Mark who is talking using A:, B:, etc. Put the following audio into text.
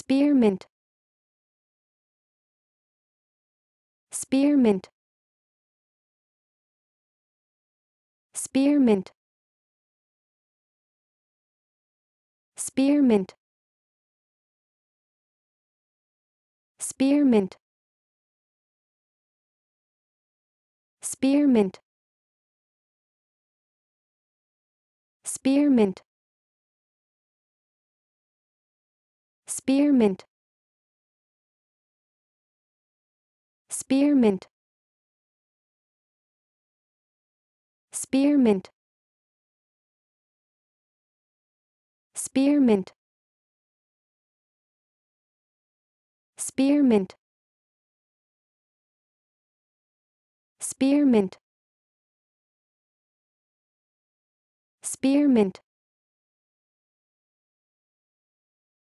A: spearmint. Spearmint. Spearmint. Spearmint. Spearmint. Spearmint. Spearmint spearmint. Spearmint. Spearmint. Spearmint. Spearmint. Spearmint. Spearmint